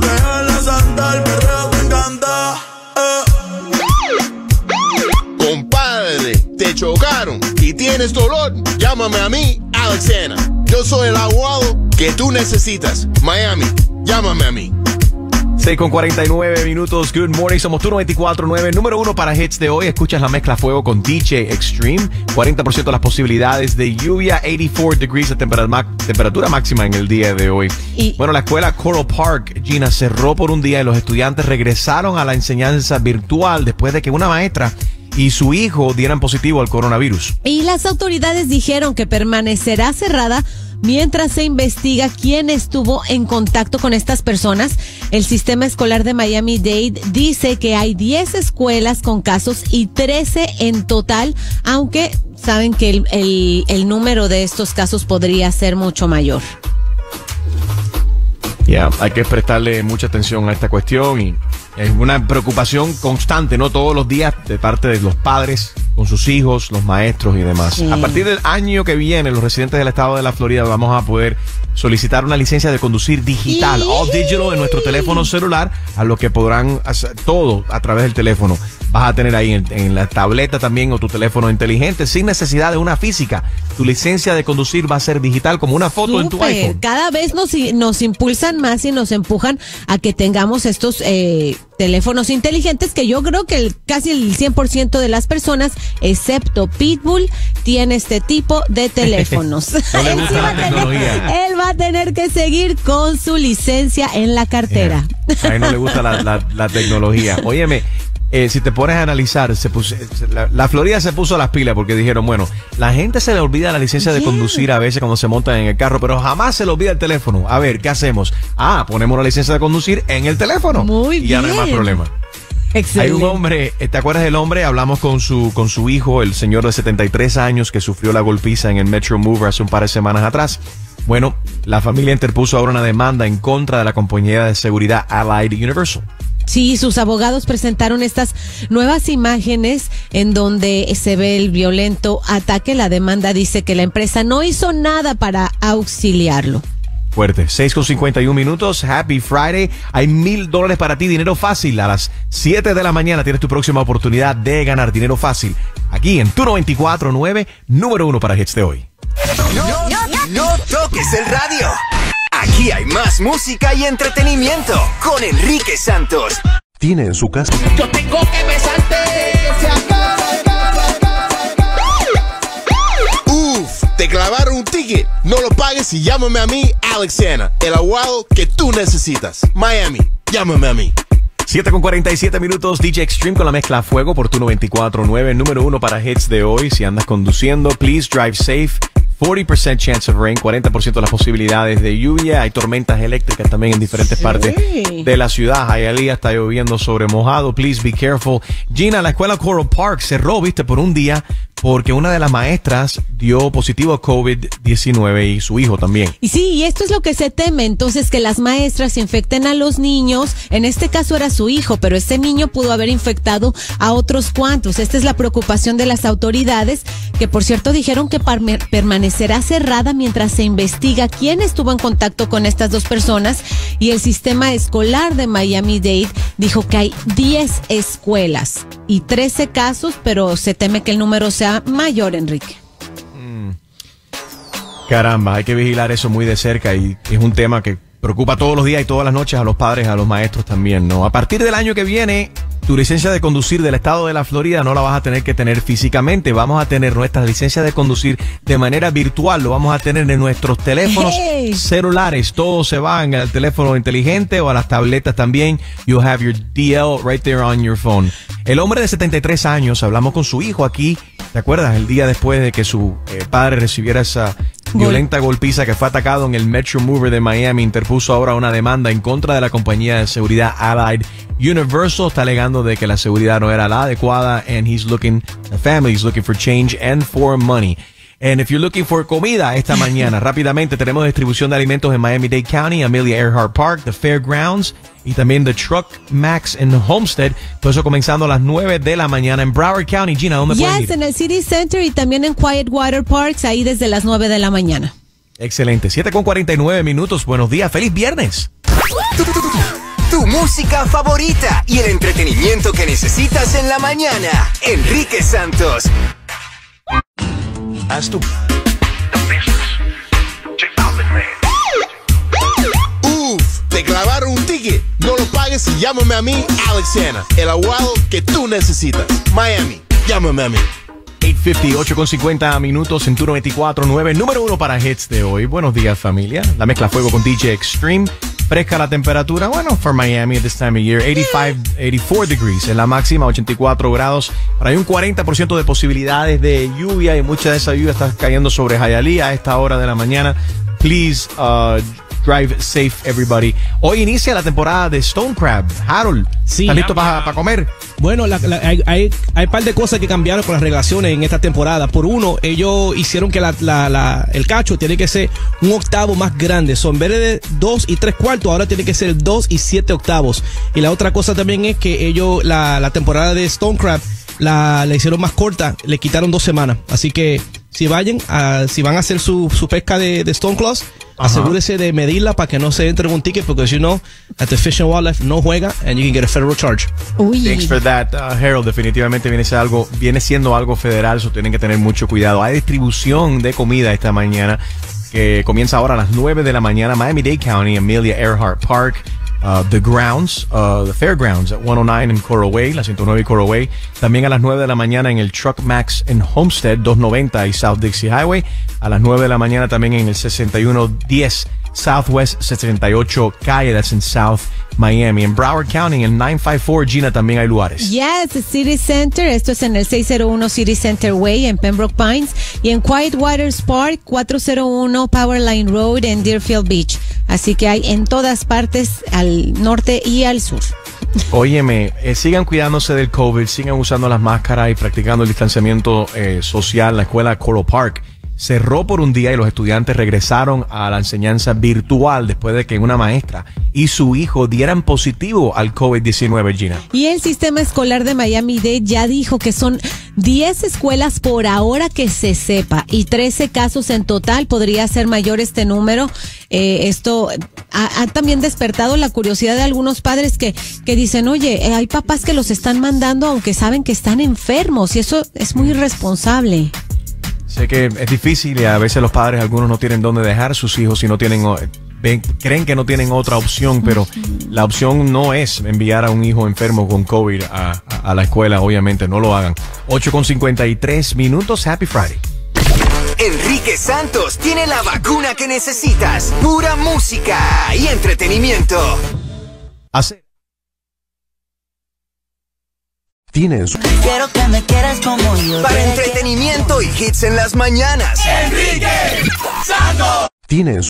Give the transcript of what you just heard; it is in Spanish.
déjala santa, el perreo te encanta. Compadre, te chocaron y tienes dolor. Llámame a mí, Alexena. Yo soy el abogado que tú necesitas. Miami, llámame a mí. 6 con 49 minutos. Good morning. Somos tu 94.9. Número uno para hits de hoy. Escuchas la mezcla fuego con DJ Extreme. 40% de las posibilidades de lluvia. 84 degrees de temperatura, temperatura máxima en el día de hoy. Y- bueno, la escuela Coral Park, Gina, cerró por un día y los estudiantes regresaron a la enseñanza virtual después de que una maestra y su hijo dieran positivo al coronavirus. Y las autoridades dijeron que permanecerá cerrada mientras se investiga quién estuvo en contacto con estas personas. El sistema escolar de Miami-Dade dice que hay 10 escuelas con casos y 13 en total, aunque saben que el número de estos casos podría ser mucho mayor. Ya, hay que prestarle mucha atención a esta cuestión y es una preocupación constante, ¿no? Todos los días de parte de los padres con sus hijos, los maestros y demás. Sí. A partir del año que viene, los residentes del estado de la Florida vamos a poder solicitar una licencia de conducir digital, all digital en nuestro teléfono celular, a lo que podrán hacer todo a través del teléfono. Vas a tener ahí en, en la tableta también o tu teléfono inteligente sin necesidad de una física. Tu licencia de conducir va a ser digital como una foto en tu iPhone. Cada vez nos, nos impulsan más y nos empujan a que tengamos estos eh, teléfonos inteligentes que yo creo que el- casi el 100% de las personas, excepto Pitbull, tiene este tipo de teléfonos. No Él sí va a tener- tecnología. él va a tener que seguir con su licencia en la cartera. A él no le gusta la, la- la tecnología. Óyeme, eh, si te pones a analizar, se puso- se- la, la Florida se puso las pilas porque dijeron, bueno, la gente se le olvida la licencia de conducir a veces cuando se montan en el carro, pero jamás se le olvida el teléfono. A ver, ¿qué hacemos? Ah, ponemos la licencia de conducir en el teléfono. Muy Y ya no hay más bien. problema. Hay Excelente. un hombre, eh, ¿te acuerdas del hombre? Hablamos con su, con su hijo, el señor de 73 años que sufrió la golpiza en el Metro Mover hace un par de semanas atrás. Bueno, la familia interpuso ahora una demanda en contra de la compañía de seguridad Allied Universal. Sí, sus abogados presentaron estas nuevas imágenes en donde se ve el violento ataque. La demanda dice que la empresa no hizo nada para auxiliarlo. Fuerte. 6 con 51 minutos. Happy Friday. Hay mil dólares para ti. Dinero fácil. A las 7 de la mañana tienes tu próxima oportunidad de ganar dinero fácil. Aquí en tu 94.9, número uno para hits de hoy. No, no, no toques el radio. Aquí hay más música y entretenimiento con Enrique Santos. Tiene en su casa Yo tengo que besarte. Uf, te clavaron un ticket. No lo pagues y llámame a mí, Alexana, el abogado que tú necesitas. Miami, llámame a mí. 7 con 47 minutos, DJ Extreme con la mezcla a fuego por tu 94.9, número uno para hits de hoy. Si andas conduciendo, please drive safe. 40% chance of rain, 40% de las posibilidades de lluvia. Hay tormentas eléctricas también en diferentes partes de la ciudad. Hialeah está lloviendo sobre mojado. Please be careful. Gina, la escuela Coral Park cerró, viste, por un día porque una de las maestras dio positivo a COVID-19 y su hijo también. Y sí, y esto es lo que se teme, entonces que las maestras infecten a los niños. En este caso era su hijo, pero este niño pudo haber infectado a otros cuantos. Esta es la preocupación de las autoridades, que por cierto dijeron que permanecerá cerrada mientras se investiga quién estuvo en contacto con estas dos personas. Y el sistema escolar de Miami-Dade dijo que hay 10 escuelas y 13 casos, pero se teme que el número sea mayor, Enrique. Caramba, hay que vigilar eso muy de cerca y es un tema que preocupa todos los días y todas las noches a los padres, a los maestros también, ¿no? A partir del año que viene, tu licencia de conducir del estado de la Florida no la vas a tener que tener físicamente, vamos a tener nuestra licencia de conducir de manera virtual, lo vamos a tener en nuestros teléfonos Hey. celulares, todo se va en el teléfono inteligente o a las tabletas también. You have your DL right there on your phone. El hombre de 73 años, hablamos con su hijo aquí, ¿te acuerdas? El día después de que su eh, padre recibiera esa violenta golpiza que fue atacado en el Metro Mover de Miami, interpuso ahora una demanda en contra de la compañía de seguridad Allied Universal, está alegando de que la seguridad no era la adecuada and he's looking, the family is looking for change and for money. And if you're looking for comida esta mañana, rápidamente tenemos distribución de alimentos en Miami-Dade County, Amelia Earhart Park, the Fairgrounds y también the Truck Max en Homestead. Todo eso comenzando a las 9 de la mañana en Broward County. Gina, ¿dónde pueden Yes, ir? en el City Center y también en Quiet Water Parks, ahí desde las 9 de la mañana. Excelente. 7 con 49 minutos. Buenos días. Feliz viernes. música favorita y el entretenimiento que necesitas en la mañana. Enrique Santos. Haz tu. Uf, te clavaron un ticket. No lo pagues y llámame a mí, Alex Sena, el abogado que tú necesitas. Miami, llámame a mí. 8.50, con 50 minutos en turno 24.9, número uno para hits de hoy. Buenos días, familia. La mezcla fuego con DJ Extreme. Fresca la temperatura, bueno, for Miami at this time of year, 85, 84 degrees en la máxima, 84 grados. Pero hay un 40% de posibilidades de lluvia y mucha de esa lluvia está cayendo sobre Hialeah a esta hora de la mañana. Please, uh, drive safe, everybody. Hoy inicia la temporada de Stone Crab. Harold, Sí. ¿estás listo para comer? Bueno, la- la- hay, hay, hay par de cosas que cambiaron con las regulaciones en esta temporada. Por uno, ellos hicieron que la, la- el cacho tiene que ser un octavo más grande. Son en vez de dos y tres cuartos, ahora tiene que ser dos y siete octavos. Y la otra cosa también es que ellos, la, temporada de Stone Crab, la, la hicieron más corta, le quitaron dos semanas. Así que si vayan a, si van a hacer su, su pesca de, de Stone Claws, asegúrese de medirla para que no se entre en un ticket, porque si no, at the Fish and Wildlife no juega and you can get a federal charge. Uy. Thanks for that, uh, Harold. Definitivamente viene, ser algo, viene siendo algo federal, eso tienen que tener mucho cuidado. Hay distribución de comida esta mañana que comienza ahora a las 9 de la mañana. Miami-Dade County, Amelia Earhart Park, uh, The Grounds, uh, The Fairgrounds at 109 en Coral Way, la 109 y Coral Way. También a las 9 de la mañana en el Truck Max en Homestead, 290 y South Dixie Highway. A las 9 de la mañana también en el 6110 Southwest 78 Calle, that's in South Miami. En Broward County, en 954 Gina también hay lugares. Yes, City Center, esto es en el 601 City Center Way en Pembroke Pines y en Quiet Waters Park 401 Powerline Road en Deerfield Beach. Así que hay en todas partes al norte y al sur. Óyeme, eh, sigan cuidándose del COVID, sigan usando las máscaras y practicando el distanciamiento eh, social. La escuela Coral Park cerró por un día y los estudiantes regresaron a la enseñanza virtual después de que una maestra y su hijo dieran positivo al COVID-19, Gina. Y el sistema escolar de Miami-Dade ya dijo que son 10 escuelas por ahora que se sepa y 13 casos en total. Podría ser mayor este número. Eh, esto ha, ha también despertado la curiosidad de algunos padres que, que dicen, oye, eh, hay papás que los están mandando aunque saben que están enfermos y eso es muy irresponsable. Sé que es difícil y a veces los padres, algunos no tienen dónde dejar sus hijos y no tienen, ven- creen que no tienen otra opción, pero la opción no es enviar a un hijo enfermo con COVID a, a- a la escuela, obviamente, no lo hagan. 8 con 53 minutos, Happy Friday. Enrique Santos tiene la vacuna que necesitas. Pura música y entretenimiento. Hace Tienes Quiero que me quieras como yo. Para te entretenimiento y hits en las mañanas. Tienes